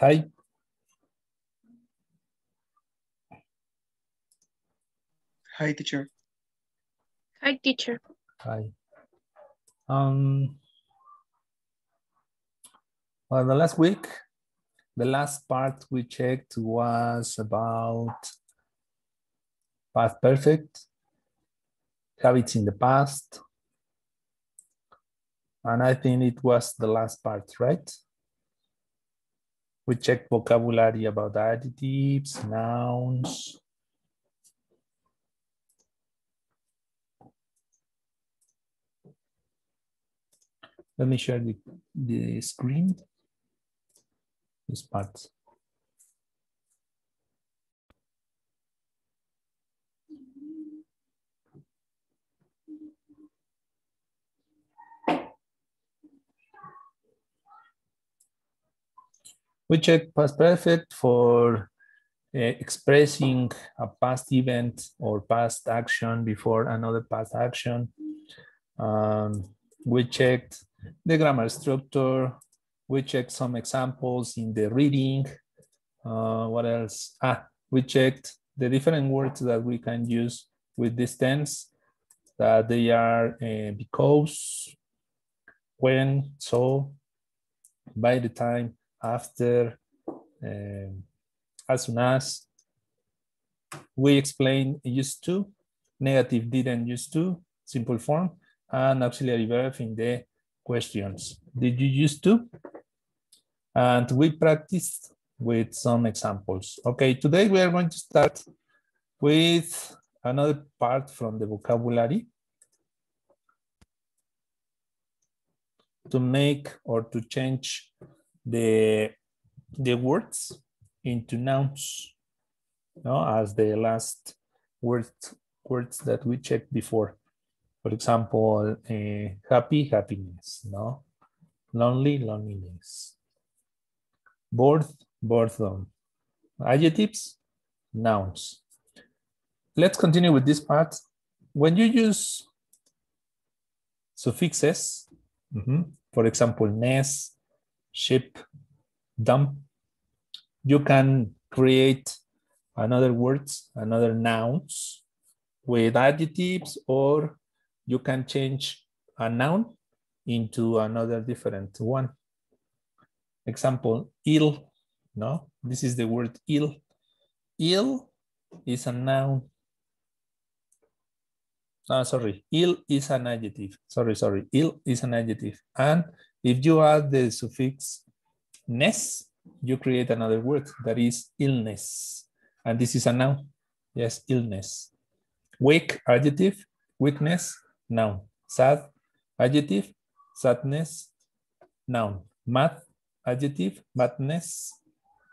Hi. Hi, teacher. Hi, teacher. Hi. Um, well, the last week, the last part we checked was about past perfect, habits in the past. And I think it was the last part, right? We check vocabulary about adjectives, nouns. Let me share the, the screen, this part. We check past perfect for uh, expressing a past event or past action before another past action. Um, we checked the grammar structure. We checked some examples in the reading. Uh, what else? Ah, we checked the different words that we can use with this tense that they are uh, because, when, so, by the time, after, um, as soon as. We explained used to, negative didn't used to, simple form, and auxiliary verb in the questions. Did you used to? And we practiced with some examples. Okay, today we are going to start with another part from the vocabulary to make or to change the, the words into nouns, no, as the last word, words that we checked before. For example, uh, happy, happiness, no? Lonely, loneliness. Bored, boredom. Adjectives, nouns. Let's continue with this part. When you use suffixes, mm -hmm, for example, ness, ship, dump, you can create another words, another nouns with adjectives or you can change a noun into another different one. Example, ill, no? This is the word ill. Ill is a noun. No, sorry, ill is an adjective. Sorry, sorry, ill is an adjective. And if you add the suffix ness, you create another word that is illness. And this is a noun. Yes, illness. Weak, adjective, weakness, noun. Sad, adjective, sadness, noun. Mad, adjective, madness,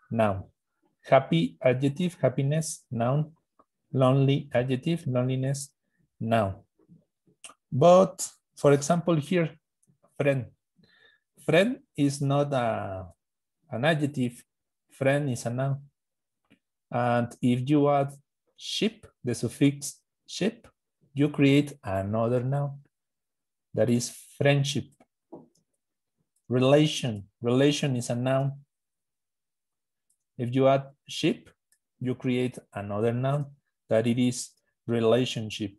noun. Happy, adjective, happiness, noun. Lonely, adjective, loneliness, noun. But for example, here, friend. Friend is not a, an adjective, friend is a noun. And if you add ship, the suffix ship, you create another noun that is friendship. Relation, relation is a noun. If you add ship, you create another noun that it is relationship.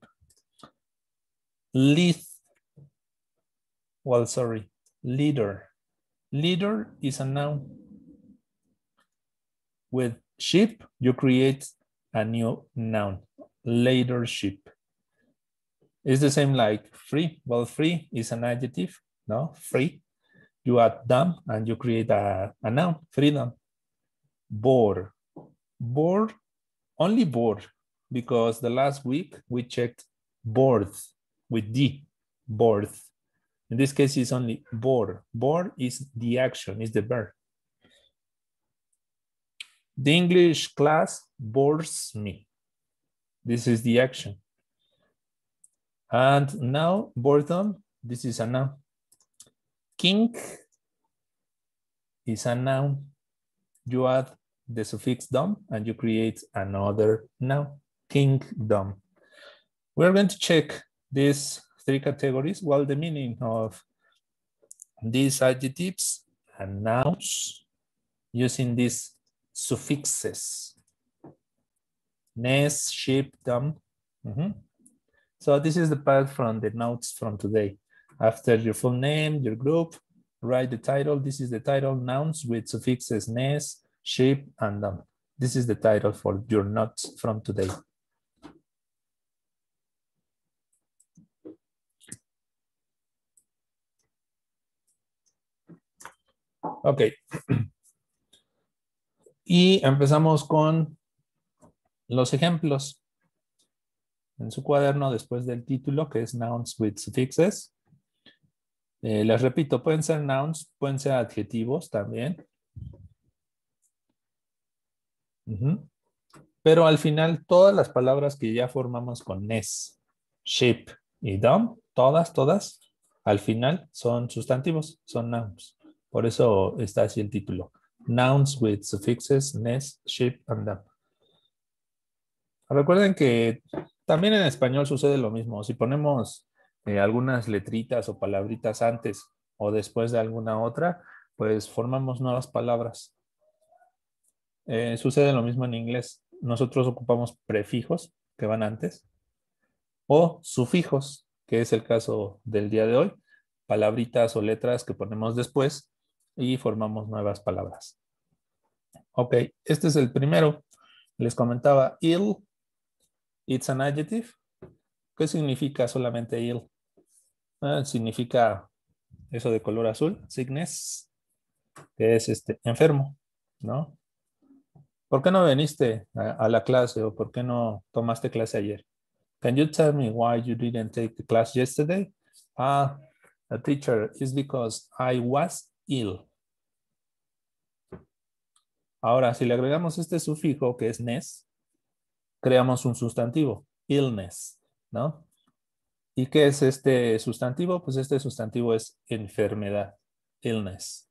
Lead, well, sorry, leader. Leader is a noun. With ship, you create a new noun, leadership. It's the same like free. Well, free is an adjective, no? Free. You add dumb and you create a, a noun, freedom. Bored. Bored, only bored, because the last week we checked bored with D, bored. In this case, it's only bored. Bored is the action, is the verb. The English class bores me. This is the action. And now boredom, this is a noun. King is a noun. You add the suffix dom and you create another noun, kingdom. We're going to check these three categories, well, the meaning of these adjectives and nouns using these suffixes. Nes, ship, dom. Mhm. So this is the part from the notes from today. After your full name, your group, write the title. This is the title, nouns with suffixes nes, ship, and dom. This is the title for your notes from today. Ok. Y empezamos con los ejemplos. En su cuaderno, después del título, que es Nouns with Suffixes. Eh, les repito, pueden ser nouns, pueden ser adjetivos también. Pero al final, todas las palabras que ya formamos con nes, ship y dom, todas, todas, al final son sustantivos, son nouns. Por eso está así el título. Nouns with suffixes nes, ship, and dom. Recuerden que también en español sucede lo mismo. Si ponemos eh, algunas letritas o palabritas antes o después de alguna otra, pues formamos nuevas palabras. Eh, sucede lo mismo en inglés. Nosotros ocupamos prefijos que van antes o sufijos, que es el caso del día de hoy, palabritas o letras que ponemos después y formamos nuevas palabras. Ok, este es el primero. Les comentaba ill, it's an adjective. ¿Qué significa solamente ill? Ah, significa eso de color azul, sickness, que es este enfermo, ¿no? ¿Por qué no viniste a, la clase o por qué no tomaste clase ayer? Can you tell me why you didn't take the class yesterday? Ah, a teacher, it's because I was ill. Ahora, si le agregamos este sufijo que es ness, creamos un sustantivo, illness, ¿no? ¿Y qué es este sustantivo? Pues este sustantivo es enfermedad, illness.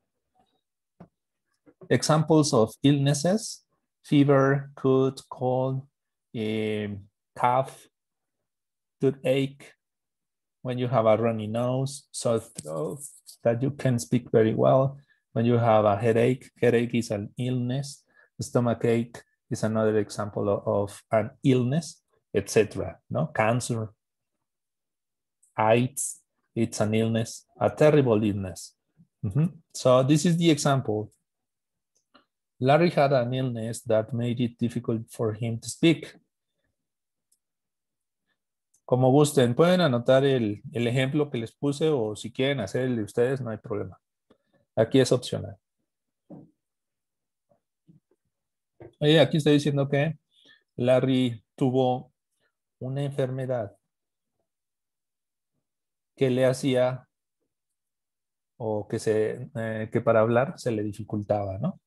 Examples of illnesses, fever, cold, cold, eh, cough, toothache, when you have a runny nose, sore throat, that you can speak very well. When you have a headache, headache is an illness. Stomach ache is another example of, of an illness, etc. No cancer, AIDS, it's an illness, a terrible illness. Mhm. So this is the example. Larry had an illness that made it difficult for him to speak. Como gusten, pueden anotar el, ejemplo que les puse o si quieren hacer el de ustedes, no hay problema. Aquí es opcional. Oye, aquí estoy diciendo que Larry tuvo una enfermedad que le hacía o que, se, eh, que para hablar se le dificultaba, ¿no?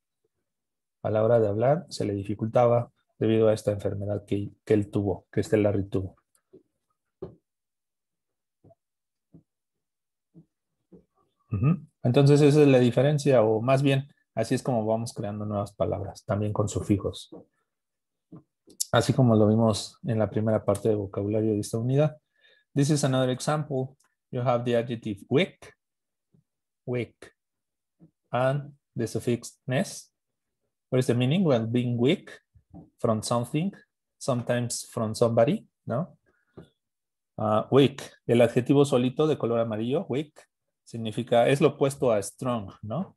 A la hora de hablar se le dificultaba debido a esta enfermedad que, que él tuvo, que este Larry tuvo. Entonces esa es la diferencia, o más bien, así es como vamos creando nuevas palabras, también con sufijos. Así como lo vimos en la primera parte de vocabulario de esta unidad. This is another example. You have the adjective weak, weak, and the suffix ness. What is the meaning? Well, being weak from something, sometimes from somebody, ¿no? Uh, weak, el adjetivo solito de color amarillo, weak, significa, es lo opuesto a strong, ¿no?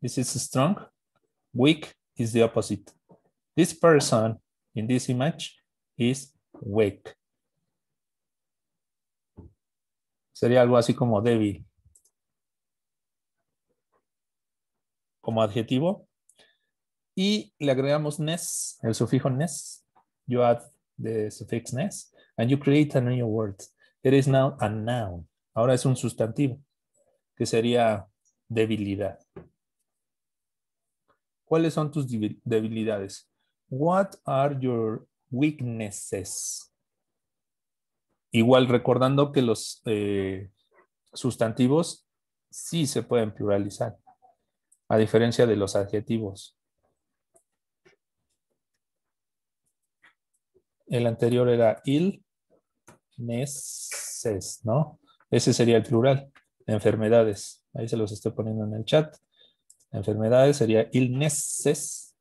This is strong. Weak is the opposite. This person in this image is weak. Sería algo así como débil. Como adjetivo. Y le agregamos ness, el sufijo ness. You add the suffix ness and you create a new word. It is now a noun. Ahora es un sustantivo que sería debilidad. ¿Cuáles son tus debilidades? What are your weaknesses? Igual recordando que los eh, sustantivos sí se pueden pluralizar, a diferencia de los adjetivos. El anterior era illnesses, ¿no? Ese sería el plural enfermedades. Ahí se los estoy poniendo en el chat. Enfermedades sería illnesses.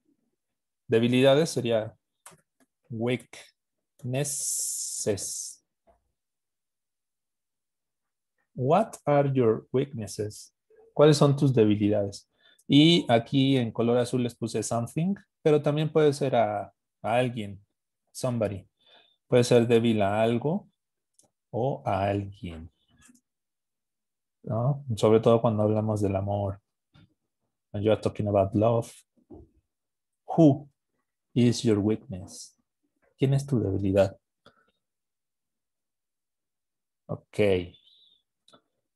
Debilidades sería weaknesses. What are your weaknesses? ¿Cuáles son tus debilidades? Y aquí en color azul les puse something, pero también puede ser a, a alguien, somebody. Puede ser débil a algo o a alguien. ¿No? Sobre todo cuando hablamos del amor. When you are talking about love. Who is your weakness? ¿Quién es tu debilidad? Ok.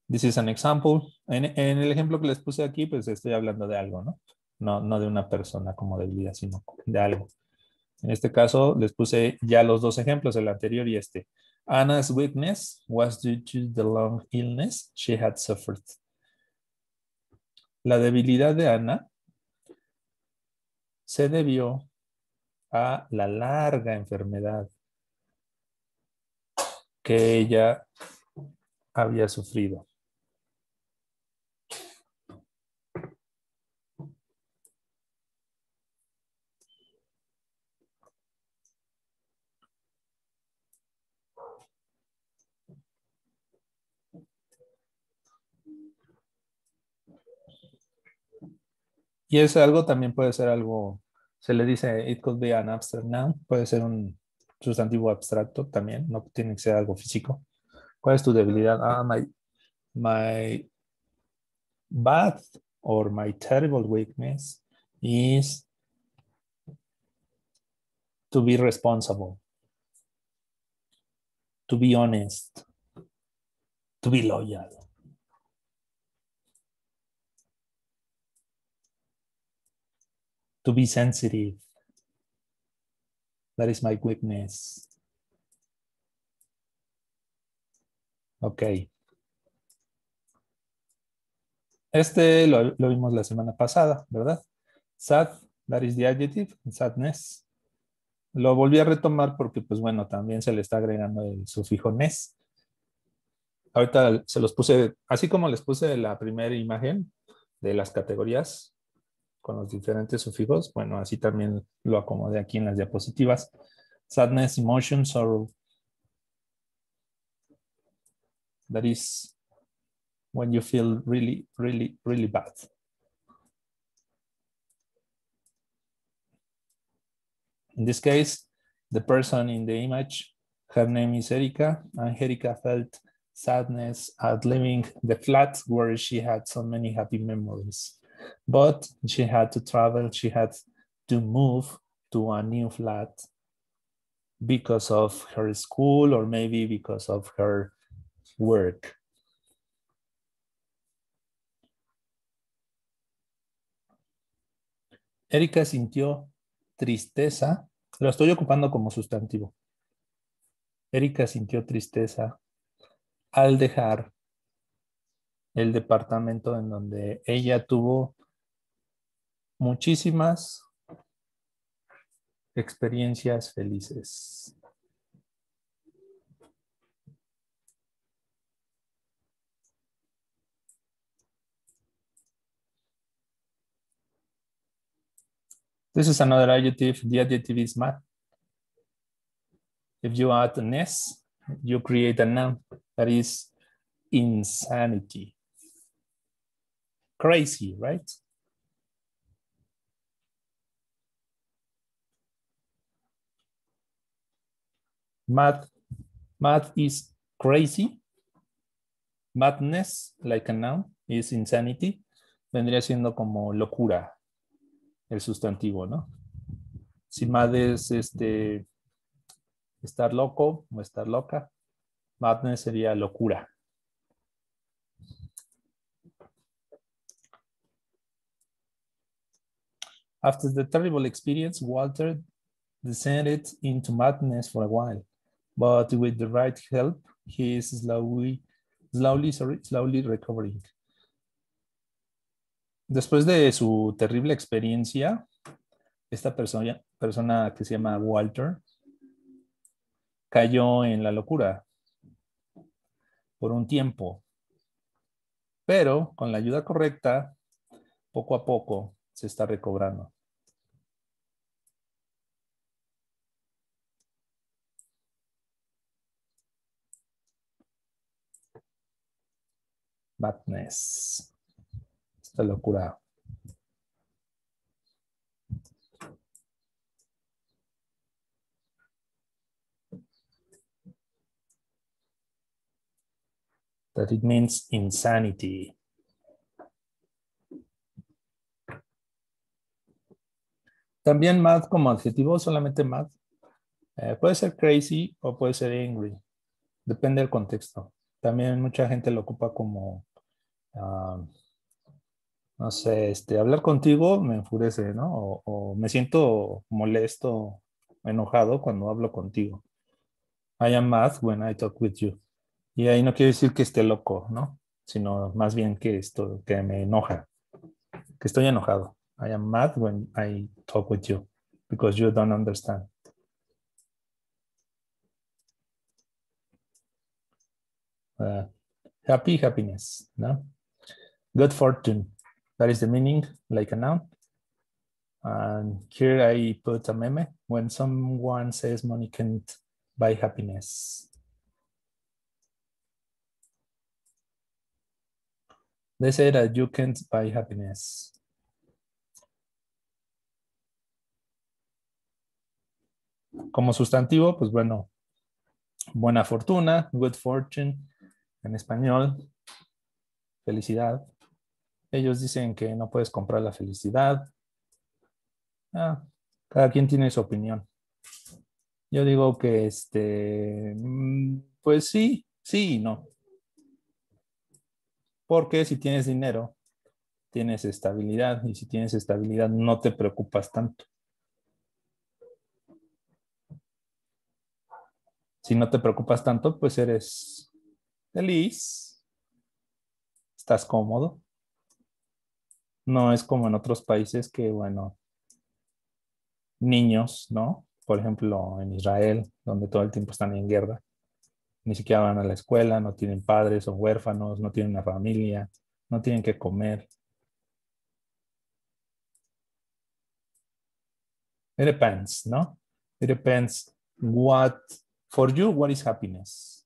This is an example. En, en, el ejemplo que les puse aquí, pues estoy hablando de algo, ¿no? No, no de una persona como debilidad, sino de algo. En este caso, les puse ya los dos ejemplos, el anterior y este. Anna's weakness was due to the long illness she had suffered. La debilidad de Ana se debió a la larga enfermedad que ella había sufrido. Y es algo, también puede ser algo, se le dice, it could be an abstract noun, puede ser un sustantivo abstracto también, no tiene que ser algo físico. ¿Cuál es tu debilidad? Ah, my, my bad or my terrible weakness is to be responsible, to be honest, to be loyal. To be sensitive. That is my weakness. Ok. Este lo, lo, vimos la semana pasada, ¿verdad? Sad, that is the adjective, sadness. Lo volví a retomar porque, pues bueno, también se le está agregando el sufijo nes. Ahorita se los puse, así como les puse la primera imagen de las categorías, con los diferentes sufijos. Bueno, así también lo acomodé aquí en las diapositivas. Sadness, emotion, sorrow. That is when you feel really, really, really bad. In this case, the person in the image, her name is Erika, and Erika felt sadness at leaving the flat where she had so many happy memories but she had to travel, she had to move to a new flat because of her school or maybe because of her work. Erika sintió tristeza, lo estoy ocupando como sustantivo. Erika sintió tristeza al dejar el departamento en donde ella tuvo muchísimas experiencias felices. This is another adjective. The adjective is mad. If you add an S, you create a noun that is insanity. Crazy, right? Mad, mad is crazy. Madness, like a noun, is insanity. Vendría siendo como locura, el sustantivo, ¿no? Si mad es este, estar loco o estar loca, madness sería locura. After the terrible experience, Walter descended into madness for a while, but with the right help, he is slowly, slowly, sorry, slowly recovering. Después de su terrible experiencia, esta persona, persona que se llama Walter cayó en la locura por un tiempo, pero con la ayuda correcta poco a poco se está recobrando. Madness. Esta locura. That it means insanity. También mad como adjetivo, solamente mad. Eh, puede ser crazy o puede ser angry. Depende del contexto. También mucha gente lo ocupa como, ah, no sé, este, hablar contigo me enfurece, ¿no? O, me siento molesto, enojado cuando hablo contigo. I am mad when I talk with you. Y ahí no quiere decir que esté loco, ¿no? Sino más bien que esto, que me enoja, que estoy enojado. I am mad when I talk with you because you don't understand. Uh, happy, happiness, no? Good fortune, that is the meaning, like a noun. And here I put a meme when someone says money can't buy happiness. They say that you can't buy happiness. Como sustantivo, pues bueno, buena fortuna, good fortune, en español, felicidad. Ellos dicen que no puedes comprar la felicidad. Ah, cada quien tiene su opinión. Yo digo que este, pues sí, sí y no. Porque si tienes dinero, tienes estabilidad y si tienes estabilidad no te preocupas tanto. Si no te preocupas tanto, pues eres feliz, estás cómodo. No es como en otros países que, bueno, niños, ¿no? Por ejemplo, en Israel, donde todo el tiempo están en guerra, ni siquiera van a la escuela, no tienen padres, son huérfanos, no tienen una familia, no tienen que comer. It depends, ¿no? It depends what For you, what is happiness?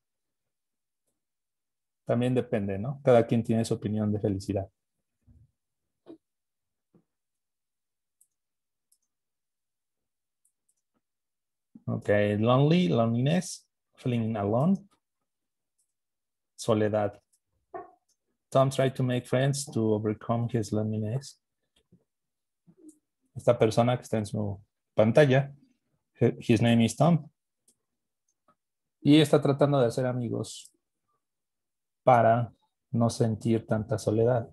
También depende, ¿no? Cada quien tiene su opinión de felicidad. Okay, lonely, loneliness, feeling alone. Soledad. Tom tried to make friends to overcome his loneliness. Esta persona que está en su pantalla, his name is Tom. Y está tratando de hacer amigos para no sentir tanta soledad.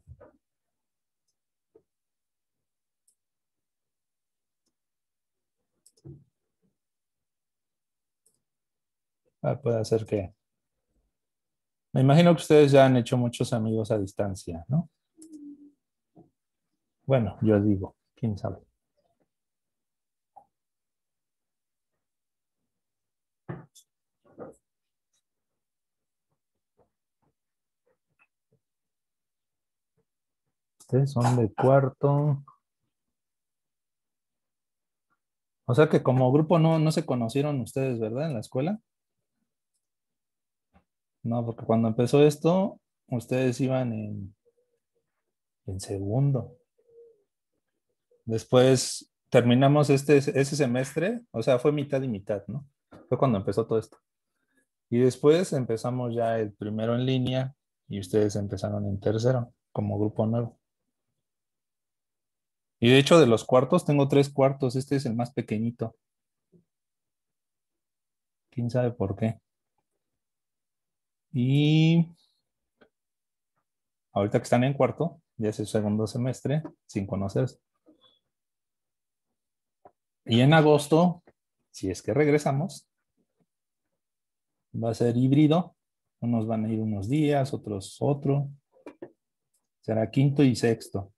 Ah, puede ser que... Me imagino que ustedes ya han hecho muchos amigos a distancia, ¿no? Bueno, yo digo, quién sabe. Son de cuarto. O sea que como grupo no, no se conocieron ustedes, ¿verdad? En la escuela. No, porque cuando empezó esto, ustedes iban en, en segundo. Después terminamos este, ese semestre, o sea, fue mitad y mitad, ¿no? Fue cuando empezó todo esto. Y después empezamos ya el primero en línea y ustedes empezaron en tercero como grupo nuevo. Y de hecho, de los cuartos, tengo tres cuartos. Este es el más pequeñito. ¿Quién sabe por qué? Y ahorita que están en cuarto, ya es el segundo semestre, sin conocerse. Y en agosto, si es que regresamos, va a ser híbrido. Unos van a ir unos días, otros otro. Será quinto y sexto.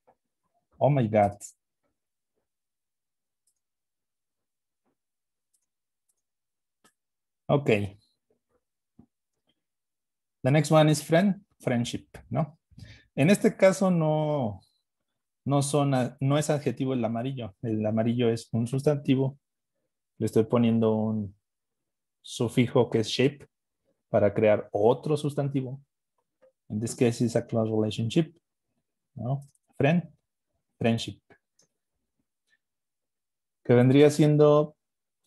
Oh my God. Okay. The next one is friend, friendship, ¿no? En este caso no, no, son, no es adjetivo el amarillo. El amarillo es un sustantivo. Le estoy poniendo un sufijo que es shape para crear otro sustantivo. In this case, it's a close relationship. ¿no? Friend, friendship. Que vendría siendo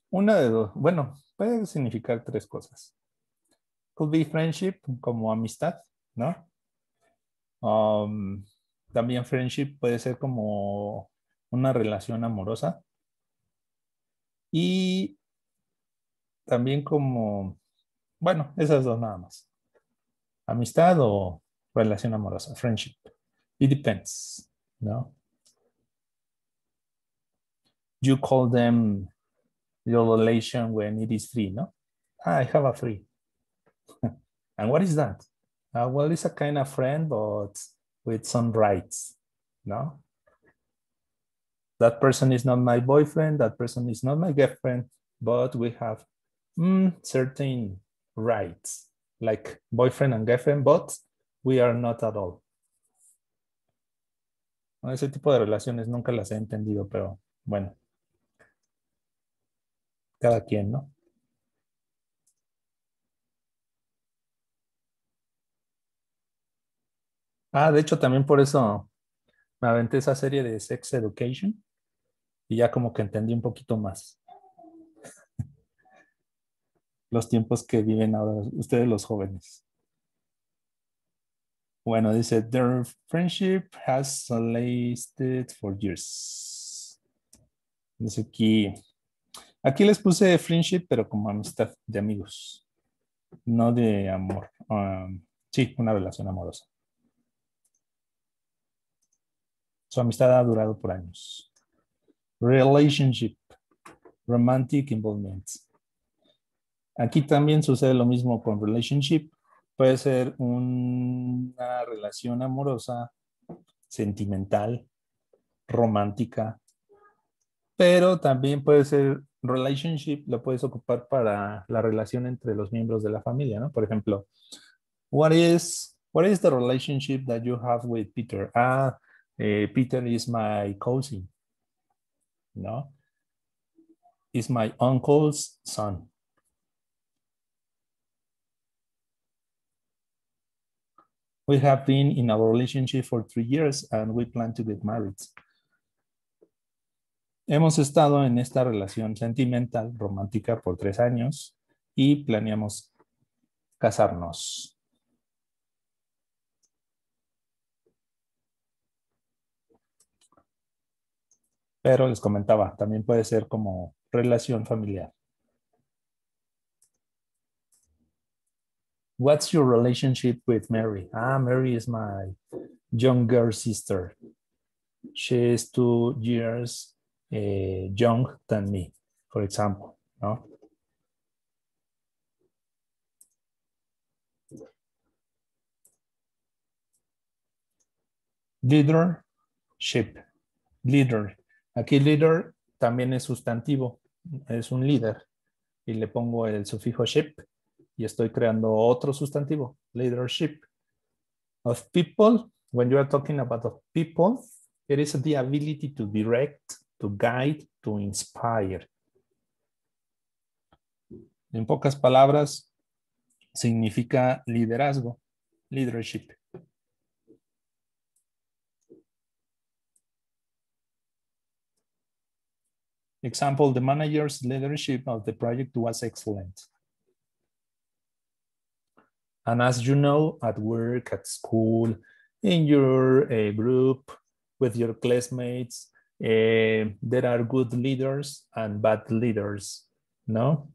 una de dos. Bueno, puede significar tres cosas. Could be friendship como amistad, ¿no? Um, también friendship puede ser como una relación amorosa. Y también como, bueno, esas dos nada más. Amistad o relación amorosa, friendship. It depends, ¿no? You call them your relation when it is free, no? Ah, I have a free. and what is that? Uh, well, it's a kind of friend, but with some rights, no? That person is not my boyfriend, that person is not my girlfriend, but we have mm, certain rights, like boyfriend and girlfriend, but we are not at all. Ese tipo de relaciones nunca las he entendido, pero bueno. Cada quien, ¿no? Ah, de hecho, también por eso me aventé esa serie de Sex Education y ya como que entendí un poquito más los tiempos que viven ahora ustedes los jóvenes. Bueno, dice, their friendship has lasted for years. Dice aquí, aquí les puse friendship, pero como amistad de amigos, no de amor. Um, sí, una relación amorosa. Su amistad ha durado por años. Relationship, romantic involvement. Aquí también sucede lo mismo con relationship. Puede ser una relación amorosa, sentimental, romántica, pero también puede ser relationship, lo puedes ocupar para la relación entre los miembros de la familia, ¿no? Por ejemplo, what is, what is the relationship that you have with Peter? Ah, eh, Peter is my cousin, ¿no? Is my uncle's son. We have been in our relationship for three years and we plan to get married. Hemos estado en esta relación sentimental, romántica por tres años y planeamos casarnos. Pero les comentaba, también puede ser como relación familiar. What's your relationship with Mary? Ah, Mary is my younger sister. She is two years uh, young than me, for example. No? Leadership. Leader. Aquí leader también es sustantivo, es un líder. Y le pongo el sufijo ship y estoy creando otro sustantivo, leadership. Of people, when you are talking about of people, it is the ability to direct, to guide, to inspire. En pocas palabras, significa liderazgo, leadership. Example, the manager's leadership of the project was excellent. And as you know, at work, at school, in your uh, group, with your classmates, uh, there are good leaders and bad leaders, no?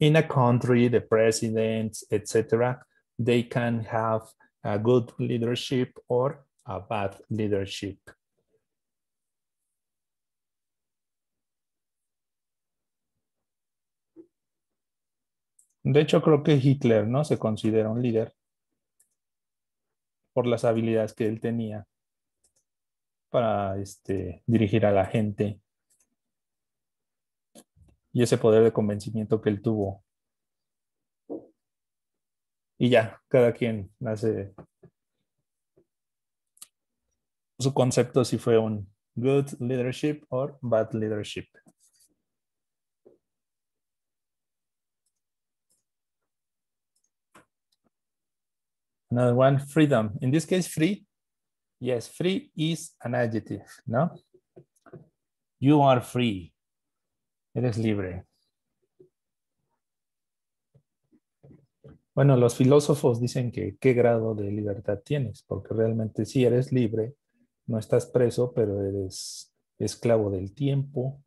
In a country, the presidents, etc., they can have a good leadership or a bad leadership. De hecho, creo que Hitler, ¿no? Se considera un líder por las habilidades que él tenía para este, dirigir a la gente y ese poder de convencimiento que él tuvo. Y ya, cada quien hace su concepto si fue un good leadership or bad leadership. Another one, freedom. In this case, free. Yes, free is an adjective, ¿no? You are free. Eres libre. Bueno, los filósofos dicen que qué grado de libertad tienes, porque realmente sí eres libre, no estás preso, pero eres esclavo del tiempo,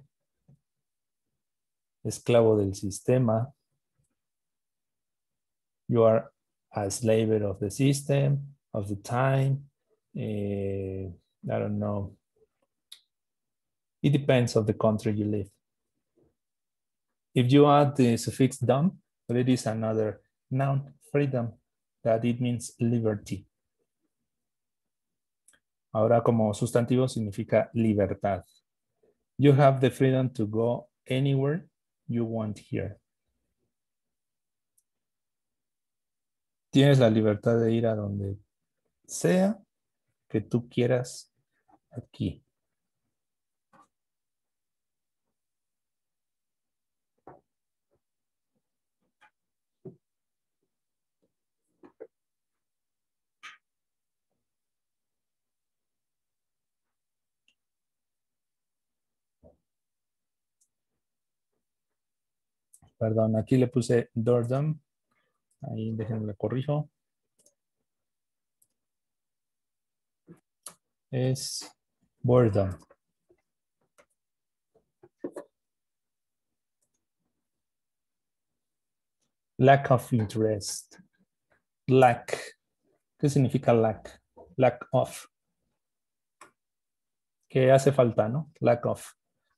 esclavo del sistema. You are a slave of the system, of the time. Eh, I don't know. It depends of the country you live. If you add the suffix dom, it is another noun, freedom, that it means liberty. Ahora como sustantivo significa libertad. You have the freedom to go anywhere you want here. Tienes la libertad de ir a donde sea que tú quieras aquí. Perdón, aquí le puse Dordom. Ahí déjenme corrijo. Es boredom. Lack of interest. Lack. ¿Qué significa lack? Lack of. ¿Qué hace falta, no? Lack of.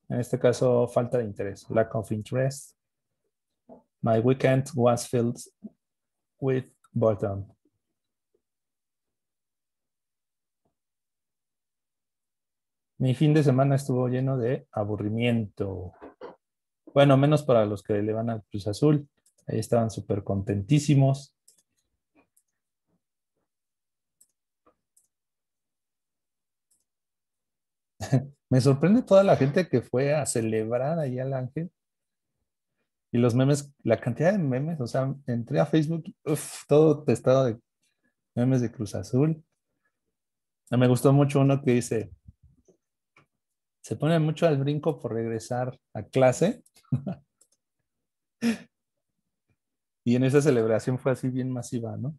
En este caso, falta de interés. Lack of interest. My weekend was filled with boredom. Mi fin de semana estuvo lleno de aburrimiento. Bueno, menos para los que le van al Cruz Azul. Ahí estaban súper contentísimos. Me sorprende toda la gente que fue a celebrar ahí al ángel. Y los memes, la cantidad de memes, o sea, entré a Facebook, todo testado de memes de Cruz Azul. Me gustó mucho uno que dice, se pone mucho al brinco por regresar a clase. y en esa celebración fue así bien masiva, ¿no?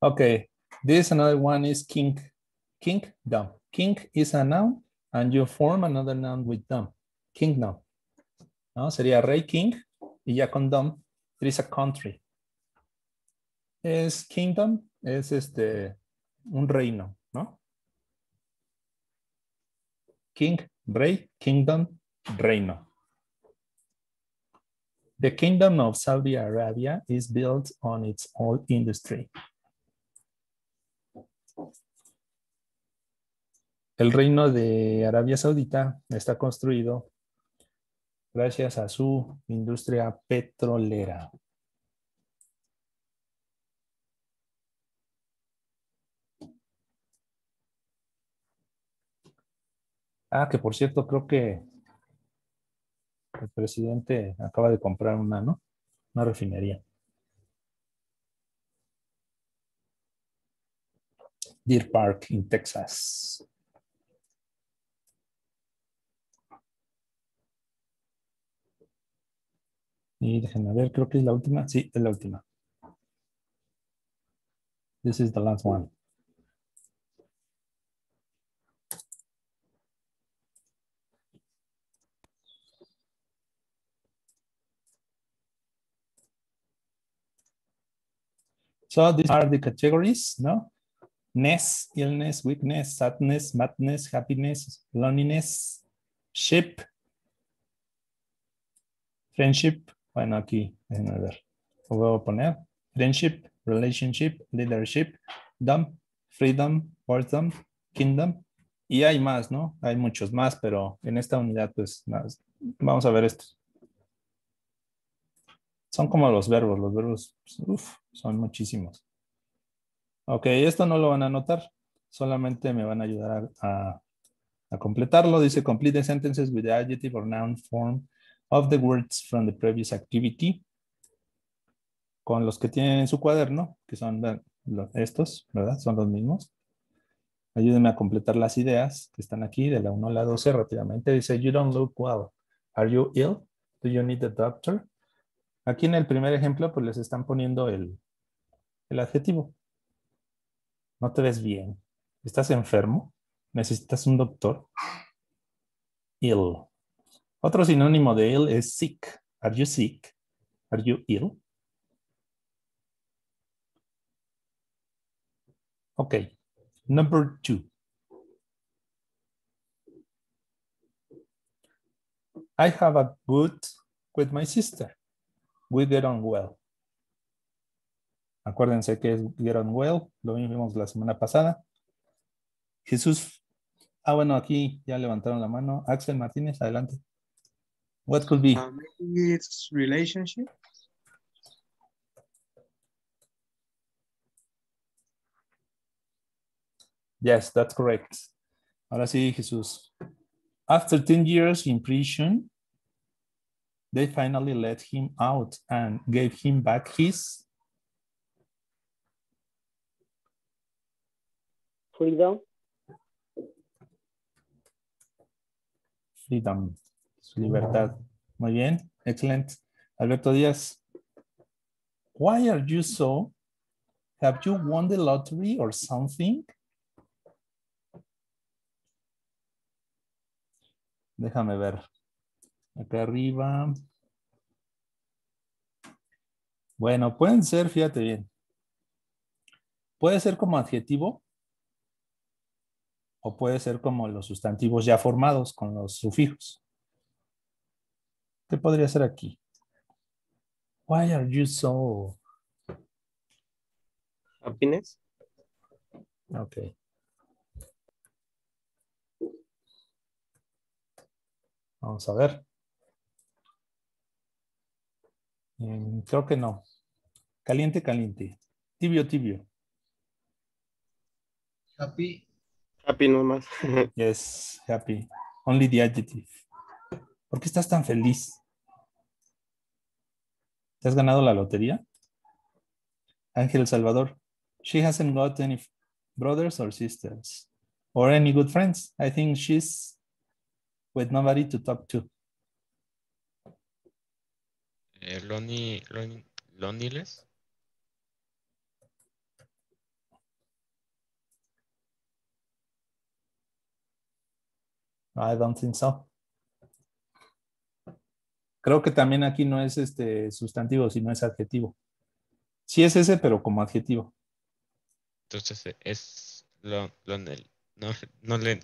Okay, this another one is king. Kingdom. King is a noun and you form another noun with dom. Kingdom. ¿No? Sería rey king y ya con dom, it is a country. Es kingdom, es este, un reino, ¿no? King, rey, kingdom, reino. The kingdom of Saudi Arabia is built on its oil industry. El reino de Arabia Saudita está construido gracias a su industria petrolera. Ah, que por cierto, creo que el presidente acaba de comprar una, ¿no? Una refinería. Deer Park, en Texas. Y déjenme ver, creo que es la última. Sí, es la última. This is the last one. So these are the categories, no? Ness, illness, weakness, sadness, madness, happiness, loneliness, ship, friendship. Bueno, aquí, déjenme ver. Lo voy a poner. Friendship, relationship, leadership, dumb, freedom, boredom, kingdom. Y hay más, ¿no? Hay muchos más, pero en esta unidad, pues, más. vamos a ver esto. Son como los verbos, los verbos son muchísimos. Ok, esto no lo van a anotar, solamente me van a ayudar a, a completarlo. Dice complete the sentences with the adjective or noun form of the words from the previous activity. Con los que tienen en su cuaderno, que son estos, ¿verdad? Son los mismos. Ayúdenme a completar las ideas que están aquí de la 1 a la 12 rápidamente. Dice, you don't look well. Are you ill? Do you need a doctor? Aquí en el primer ejemplo, pues les están poniendo el, el adjetivo. No te ves bien. ¿Estás enfermo? ¿Necesitas un doctor? Ill. Otro sinónimo de ill es sick. Are you sick? Are you ill? Okay. Number two. I have a good with my sister. We get on well. Acuérdense que es get on well, lo vimos la semana pasada. Jesús, ah bueno, aquí ya levantaron la mano. Axel Martínez, adelante. What could be? Maybe it's relationship. Yes, that's correct. Ahora sí, Jesús. After 10 years in prison, they finally let him out and gave him back his Freedom. freedom, su libertad. Muy bien, excelente. Alberto Díaz. Why are you so? Have you won the lottery or something? Déjame ver. Acá arriba. Bueno, pueden ser, fíjate bien. Puede ser como adjetivo o puede ser como los sustantivos ya formados con los sufijos. ¿Qué podría ser aquí? Why are you so? Happiness. Ok. Vamos a ver. Mm, creo que no. Caliente, caliente. Tibio, tibio. Happy. Happy nomás. Yes, happy. Only the adjective. ¿Por qué estás tan feliz? ¿Te has ganado la lotería? Ángel Salvador. She hasn't got any brothers or sisters or any good friends. I think she's with nobody to talk to. Eh, lonely, lonely, loneliness. I don't think so. Creo que también aquí no es este sustantivo, sino es adjetivo. Sí es ese, pero como adjetivo. Entonces eh, es lo, lonely. No, no le.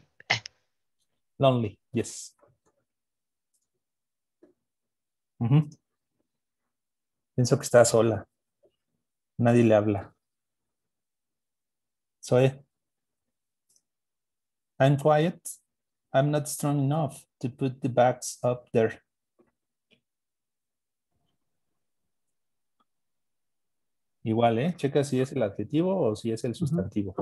Lonely, yes. Ujú. Pienso que está sola. Nadie le habla. Zoe. I'm quiet. I'm not strong enough to put the bags up there. Igual, ¿eh? Checa si es el adjetivo o si es el sustantivo.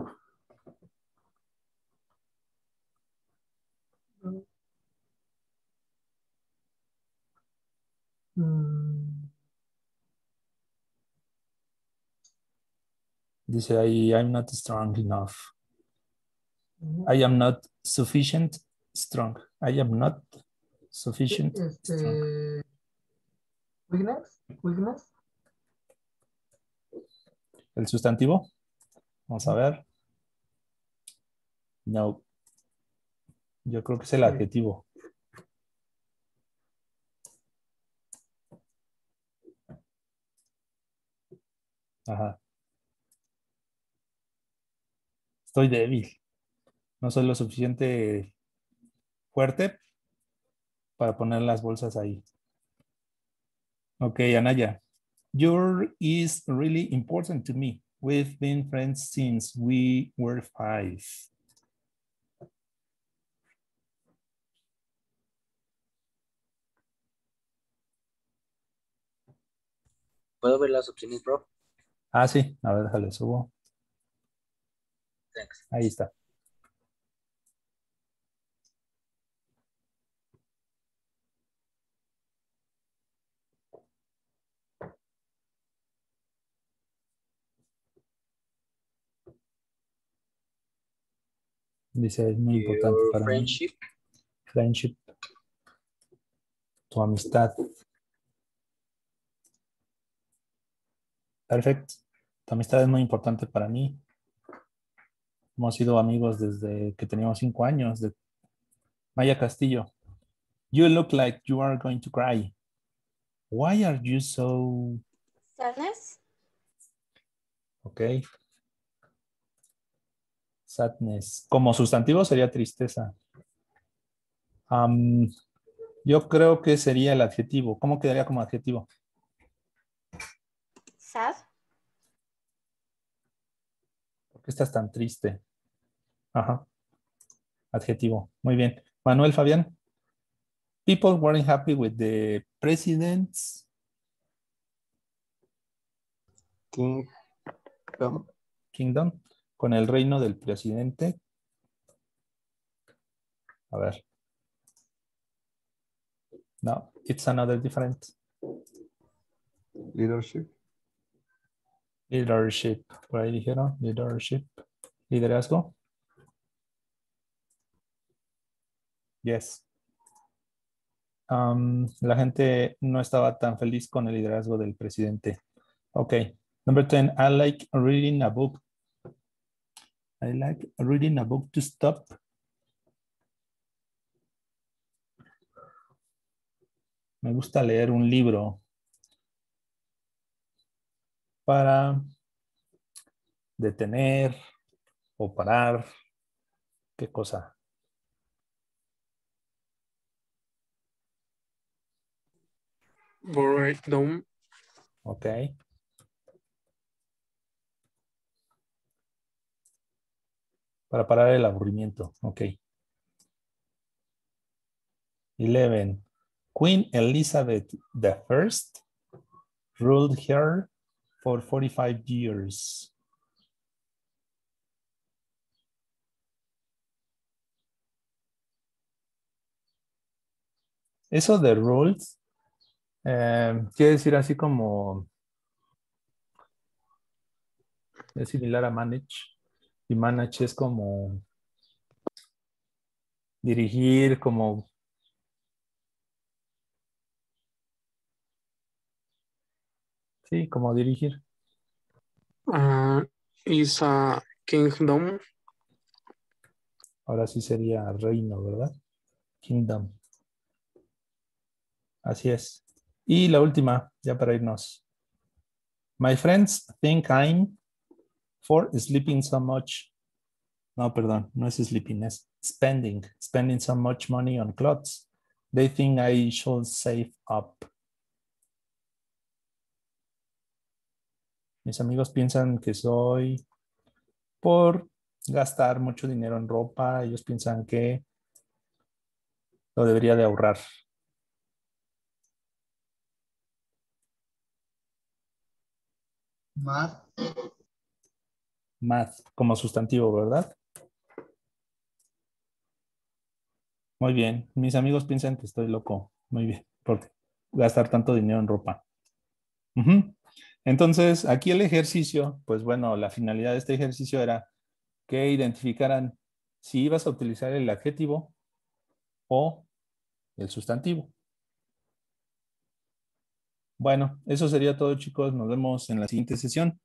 Dice ahí, I'm not strong enough. I am not sufficient strong. I am not sufficient strong. Este, weakness, weakness. ¿El sustantivo? Vamos a ver. No. Yo creo que es el adjetivo. Ajá. Estoy débil. No soy lo suficiente fuerte para poner las bolsas ahí. Ok, Anaya. You're is really important to me. We've been friends since we were five. ¿Puedo ver las opciones, bro? Ah, sí. A ver, déjale, subo. Thanks. Ahí está. Dice, es muy importante para mí. friendship. Friendship. Tu amistad. Perfecto. Tu amistad es muy importante para mí. Hemos sido amigos desde que teníamos cinco años. De Maya Castillo. You look like you are going to cry. Why are you so... Sadness. Ok. Sadness. Como sustantivo sería tristeza. Am, yo creo que sería el adjetivo. ¿Cómo quedaría como adjetivo? Sad. ¿Por qué estás tan triste? Ajá. Adjetivo. Muy bien. Manuel Fabián. People weren't happy with the president's Kingdom. kingdom. Con el reino del presidente. A ver. No, it's another different. Leadership. Leadership. Por ahí dijeron. Leadership. Liderazgo. Yes. Um, la gente no estaba tan feliz con el liderazgo del presidente. Ok. Number 10. I like reading a book. I like reading a book to stop. Me gusta leer un libro para detener o parar. ¿Qué cosa? Boredom. Ok. Para parar el aburrimiento. Ok. 11. Queen Elizabeth I ruled here for 45 years. Eso de rules eh, quiere decir así como es similar a manage y manage es como dirigir, como sí, como dirigir. Uh, is a kingdom. Ahora sí sería reino, ¿verdad? Kingdom. Así es. Y la última, ya para irnos. My friends think I'm for sleeping so much. No, perdón, no es sleeping, es spending. Spending so much money on clothes. They think I should save up. Mis amigos piensan que soy por gastar mucho dinero en ropa. Ellos piensan que lo debería de ahorrar. Math. Math como sustantivo, ¿verdad? Muy bien. Mis amigos piensan que estoy loco. Muy bien. Por gastar tanto dinero en ropa. Entonces, aquí el ejercicio, pues bueno, la finalidad de este ejercicio era que identificaran si ibas a utilizar el adjetivo o el sustantivo. Bueno, eso sería todo, chicos. Nos vemos en la siguiente sesión.